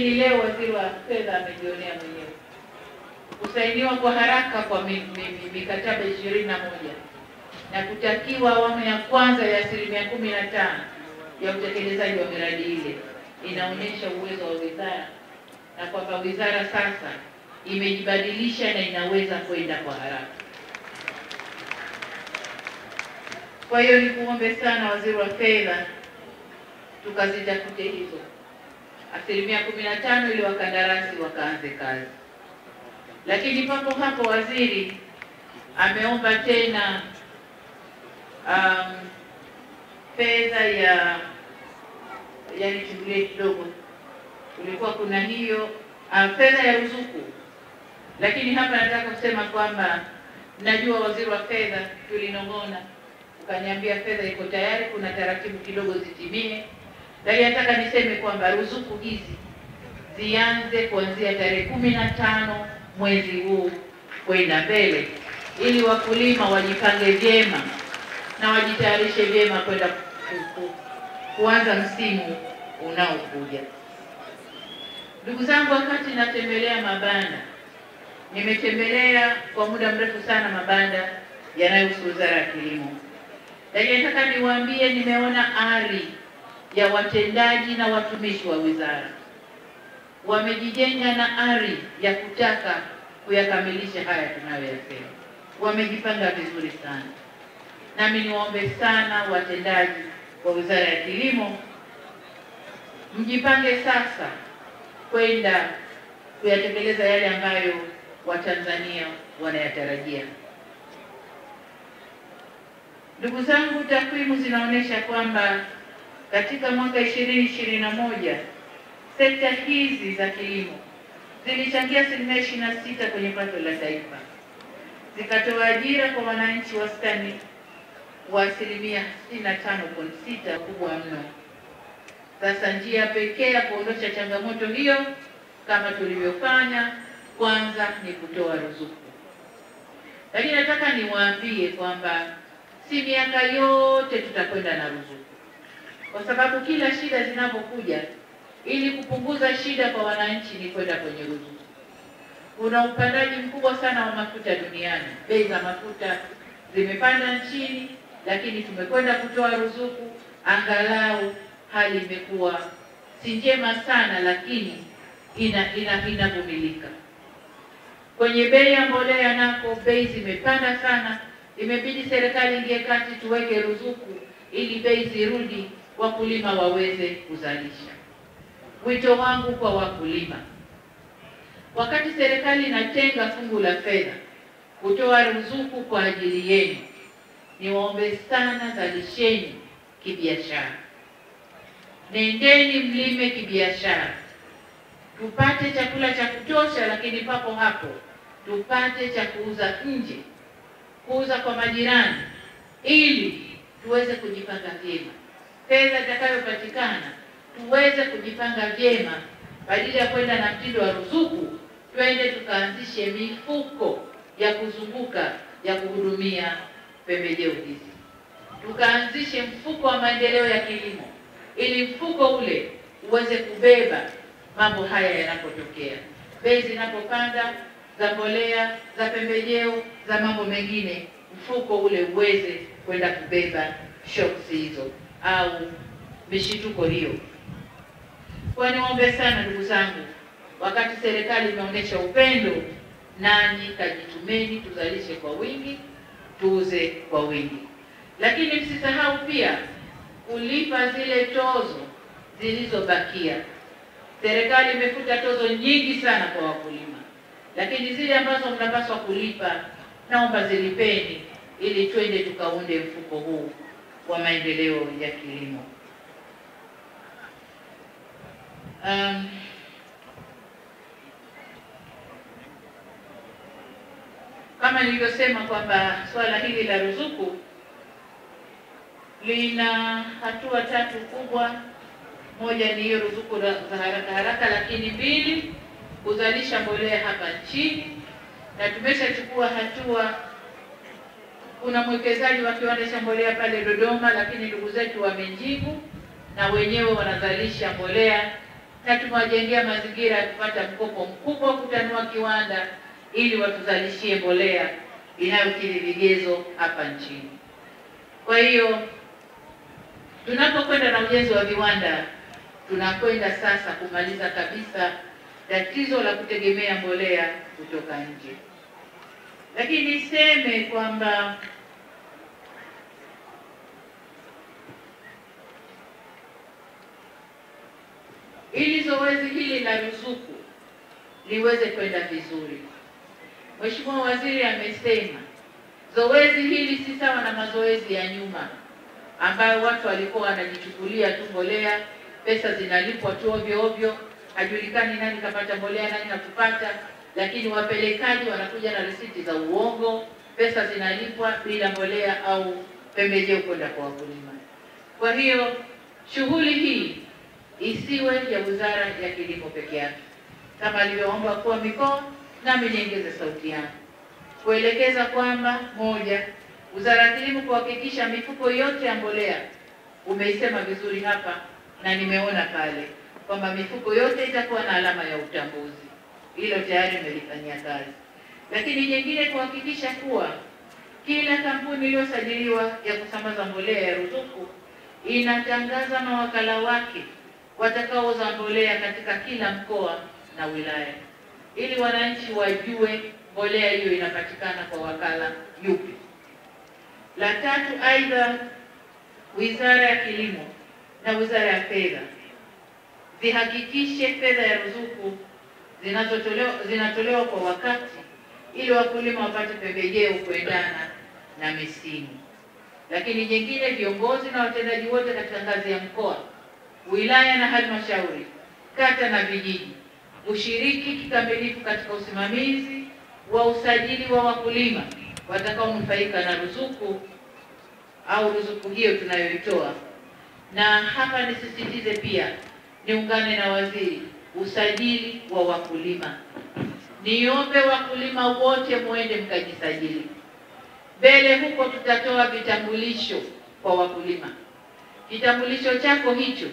lakini leo waziri wa fedha amejionea mwenyewe. Kusainiwa kwa haraka kwa mi- mi- mi- mikataba ishirini na moja. Na kutakiwa awamu ya kwanza ya asilimia kumi na tano ya utekelezaji wa miradi ile. Inaonyesha uwezo wa wizara na kwamba wizara sasa imejibadilisha na inaweza kwenda kwa haraka. Kwa hiyo ni nikuombe sana waziri wa fedha, tukazitafute hizo asilimia kumi na tano ili wakandarasi wakaanze kazi. Lakini papo hapo waziri ameomba tena um, fedha ya yani, chungulie kidogo, kulikuwa kuna hiyo uh, fedha ya ruzuku, lakini hapa nataka kusema kwamba najua waziri wa fedha tulinong'ona, ukaniambia fedha iko tayari, kuna taratibu kidogo zitimie, lakini nataka niseme kwamba ruzuku hizi zianze kuanzia tarehe kumi na tano mwezi huu kwenda mbele, ili wakulima wajipange vyema na wajitayarishe vyema kwenda ku- ku- kuanza msimu unaokuja. Ndugu zangu, wakati natembelea mabanda, nimetembelea kwa muda mrefu sana mabanda yanayohusu Wizara ya Kilimo, lakini nataka niwaambie, nimeona ari ya watendaji na watumishi wa wizara wamejijenga na ari ya kutaka kuyakamilisha haya tunayoyasema, wamejipanga vizuri sana. Nami niwaombe sana watendaji wa Wizara ya Kilimo, mjipange sasa kwenda kuyatekeleza yale ambayo Watanzania wanayatarajia. Ndugu zangu, takwimu zinaonyesha kwamba katika mwaka ishirini ishirini na moja sekta hizi za kilimo zilichangia asilimia ishirini na sita kwenye pato la taifa, zikatoa ajira kwa wananchi wastani wa asilimia sitini na tano point sita kubwa mno. Sasa njia pekee ya kuondosha changamoto hiyo kama tulivyofanya, kwanza ni kutoa ruzuku. Lakini nataka niwaambie kwamba si miaka yote tutakwenda na ruzuku, kwa sababu kila shida zinapokuja, ili kupunguza shida kwa wananchi ni kwenda kwenye ruzuku. Kuna upandaji mkubwa sana wa mafuta duniani, bei za mafuta zimepanda nchini, lakini tumekwenda kutoa ruzuku, angalau hali imekuwa si njema sana, lakini ina ina inavumilika. Kwenye bei ya mbolea nako bei zimepanda sana, imebidi serikali ingie kati, tuweke ruzuku ili bei zirudi, wakulima waweze kuzalisha. Wito wangu kwa wakulima, wakati serikali inatenga fungu la fedha kutoa ruzuku kwa ajili yenu, niwaombe sana, zalisheni kibiashara, nendeni mlime kibiashara, tupate chakula cha kutosha, lakini papo hapo tupate cha kuuza nje, kuuza kwa majirani, ili tuweze kujipanga vyema. Fedha itakayopatikana tuweze kujipanga vyema, kwa ajili ya kwenda na mtindo wa ruzuku, twende tukaanzishe mifuko ya kuzunguka ya kuhudumia pembejeo hizi, tukaanzishe mfuko wa maendeleo ya kilimo, ili mfuko ule uweze kubeba mambo haya yanapotokea, bei zinapopanda za mbolea, za pembejeo, za mambo mengine, mfuko ule uweze kwenda kubeba shocks hizo au mishituko hiyo. Kwa niombe sana ndugu zangu, wakati serikali imeonyesha upendo, nanyi kajitumeni, tuzalishe kwa wingi, tuuze kwa wingi, lakini msisahau pia kulipa zile tozo zilizobakia. Serikali imefuta tozo nyingi sana kwa wakulima, lakini zile ambazo mnapaswa kulipa, naomba zilipeni, ili twende tukaunde mfuko huu wa maendeleo ya kilimo. Um, kama nilivyosema kwamba swala hili la ruzuku lina hatua tatu kubwa. Moja ni hiyo ruzuku za haraka haraka, lakini mbili, kuzalisha mbolea hapa nchini, na tumeshachukua hatua. Kuna mwekezaji wa kiwanda cha mbolea pale Dodoma, lakini ndugu zetu wamejibu na wenyewe wanazalisha mbolea na tumewajengea mazingira ya kupata mkopo mkubwa wa kutanua kiwanda ili watuzalishie mbolea inayokidhi vigezo hapa nchini. Kwa hiyo tunapokwenda na ujenzi wa viwanda, tunakwenda sasa kumaliza kabisa tatizo la kutegemea mbolea kutoka nje. Lakini niseme kwamba ili zoezi hili la ruzuku liweze kwenda vizuri, Mheshimiwa Waziri amesema zoezi hili si sawa na mazoezi ya nyuma ambayo watu walikuwa wanajichukulia tu mbolea, pesa zinalipwa tu ovyo ovyo, hajulikani nani kapata mbolea, nani hakupata, lakini wapelekaji wanakuja na risiti za uongo, pesa zinalipwa bila mbolea au pembejeo kwenda kwa wakulima. Kwa hiyo shughuli hii isiwe ya Wizara ya Kilimo peke yake, kama alivyoomba wakuu wa mikoa, nami niongeze sauti yangu kuelekeza kwamba moja, Wizara ya Kilimo kuhakikisha mifuko yote ya mbolea, umeisema vizuri hapa na nimeona pale kwamba mifuko yote itakuwa na alama ya utambuzi. Hilo tayari umelifanyia kazi, lakini nyingine kuhakikisha kuwa kila kampuni iliyosajiliwa ya kusambaza mbolea ya ruzuku inatangaza mawakala wake watakaouza mbolea katika kila mkoa na wilaya, ili wananchi wajue mbolea hiyo inapatikana kwa wakala yupi. La tatu, aidha Wizara ya Kilimo na Wizara ya Fedha. Zihakikishe fedha ya ruzuku zinatolewa kwa wakati ili wakulima wapate pembejeo kuendana na misimu. Lakini nyingine, viongozi na watendaji wote katika ngazi ya mkoa, wilaya na halmashauri, kata na vijiji ushiriki kikamilifu katika usimamizi wa usajili wa wakulima watakaonufaika na ruzuku au ruzuku hiyo tunayoitoa. Na hapa nisisitize pia, niungane na waziri, usajili wa wakulima. Niombe wakulima wote muende mkajisajili. Mbele huko tutatoa vitambulisho kwa wakulima. Kitambulisho chako hicho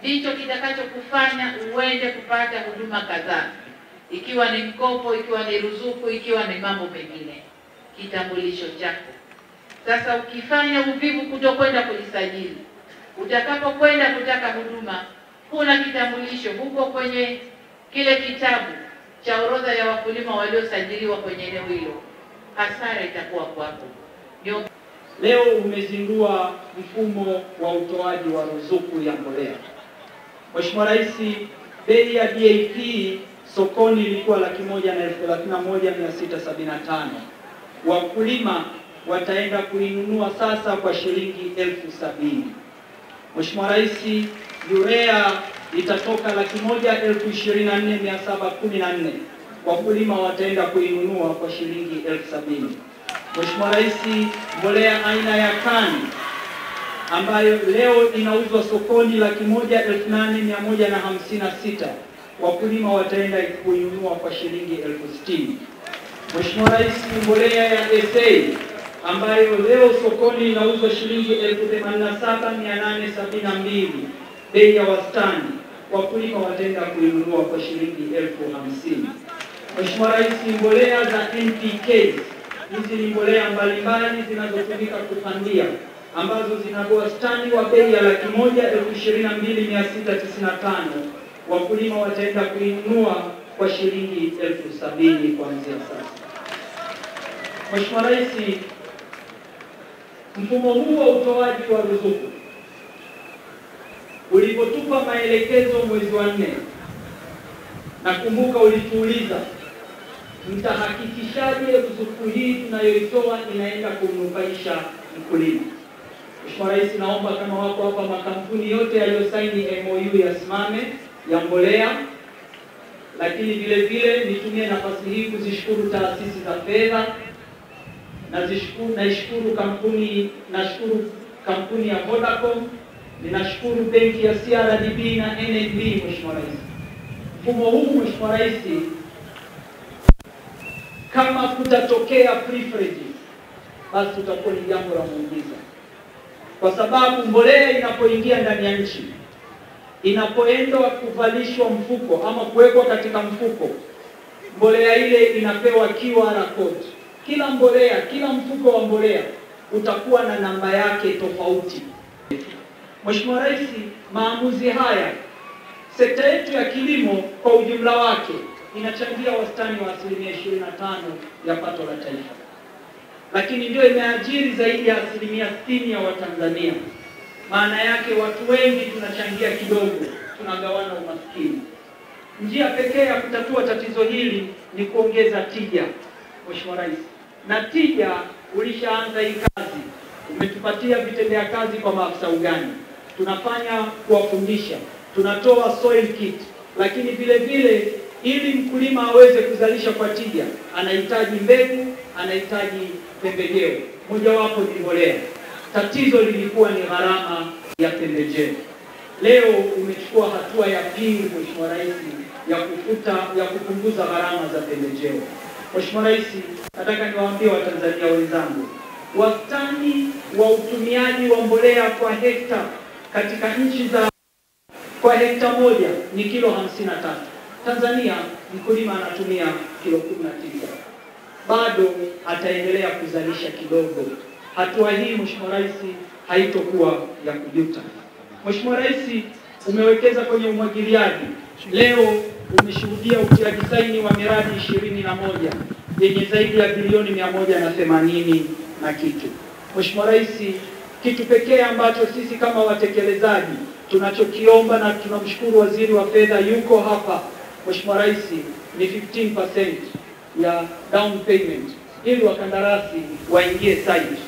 ndicho kitakachokufanya uende kupata huduma kadhaa, ikiwa ni mkopo, ikiwa ni ruzuku, ikiwa ni mambo mengine. Kitambulisho chako sasa, ukifanya uvivu kutokwenda kujisajili, utakapokwenda kutaka huduma, kuna kitambulisho huko kwenye kile kitabu cha orodha ya wakulima waliosajiliwa kwenye eneo hilo, hasara itakuwa kwako. Leo umezindua mfumo wa utoaji wa ruzuku ya mbolea. Mheshimiwa Rais, bei ya DAP sokoni ilikuwa laki moja na elfu thelathini na moja mia sita sabini na tano. Wakulima wataenda kuinunua sasa kwa shilingi elfu sabini. Mheshimiwa Rais, urea itatoka laki moja elfu ishirini na nne mia saba kumi na nne. Wakulima wataenda kuinunua kwa shilingi elfu sabini. Mheshimiwa Rais, mbolea aina ya kani ambayo leo inauzwa sokoni laki moja elfu nane mia moja na hamsini na sita wakulima wataenda kuinunua kwa shilingi elfu sitini. Mheshimiwa Rais, mbolea ya esei ambayo leo sokoni inauzwa shilingi elfu themanini na saba mia nane sabini na mbili bei ya wastani, wakulima wataenda kuinunua kwa shilingi elfu hamsini. Mheshimiwa Rais, mbolea za NPK hizi ni mbolea mbalimbali zinazotumika kupandia ambazo zina wastani wa bei ya laki moja elfu ishirini na mbili mia sita tisini na tano wakulima wataenda kuinunua kwa shilingi elfu sabini kuanzia sasa. Mheshimiwa Rais, mfumo huu wa utoaji wa ruzuku ulipotupa maelekezo mwezi wa nne, nakumbuka ulituuliza mtahakikishaje ruzuku hii tunayoitoa inaenda kumnufaisha mkulima? Mheshimiwa Rais, naomba kama wako hapa makampuni yote yaliyosaini MOU yasimame ya mbolea, lakini vile vile nitumie nafasi hii kuzishukuru taasisi za fedha nazishukuru, naishukuru kampuni nashukuru kampuni ya Vodacom, ninashukuru benki ya CRDB na NMB. Mheshimiwa Rais, mfumo huu Mheshimiwa Rais kama kutatokea preference basi tutakuwa ni jambo la muujiza, kwa sababu mbolea inapoingia ndani ya nchi inapoenda kuvalishwa mfuko ama kuwekwa katika mfuko, mbolea ile inapewa QR code. Kila mbolea, kila mfuko wa mbolea utakuwa na namba yake tofauti. Mheshimiwa Rais, maamuzi haya, sekta yetu ya kilimo kwa ujumla wake inachangia wastani wa asilimia 25 ya pato la taifa, lakini ndio imeajiri zaidi ya asilimia 60 ya Watanzania. Maana yake watu wengi tunachangia kidogo, tunagawana umaskini. Njia pekee ya kutatua tatizo hili ni kuongeza tija, Mheshimiwa Rais, na tija ulishaanza hii kazi, umetupatia vitendea kazi kwa maafisa ugani, tunafanya kuwafundisha, tunatoa soil kit, lakini vile vile ili mkulima aweze kuzalisha kwa tija, anahitaji mbegu, anahitaji pembejeo, mojawapo ni mbolea. Tatizo lilikuwa ni gharama ya pembejeo. Leo umechukua hatua ya pili, Mheshimiwa Rais, ya kufuta ya kupunguza gharama za pembejeo. Mheshimiwa Rais, nataka niwaambie Watanzania wenzangu, wastani wa utumiaji wa mbolea kwa hekta katika nchi za kwa hekta moja ni kilo 53. Tanzania mkulima anatumia kilo 19, bado ataendelea kuzalisha kidogo. Hatua hii Mheshimiwa Rais haitokuwa ya kujuta. Mheshimiwa Rais, umewekeza kwenye umwagiliaji. Leo umeshuhudia utiaji saini wa miradi ishirini na moja yenye zaidi ya bilioni mia moja na themanini na kitu. Mheshimiwa Rais, kitu pekee ambacho sisi kama watekelezaji tunachokiomba na tunamshukuru waziri wa fedha yuko hapa, Mheshimiwa Rais, ni 15% ya down payment. Ili wakandarasi waingie site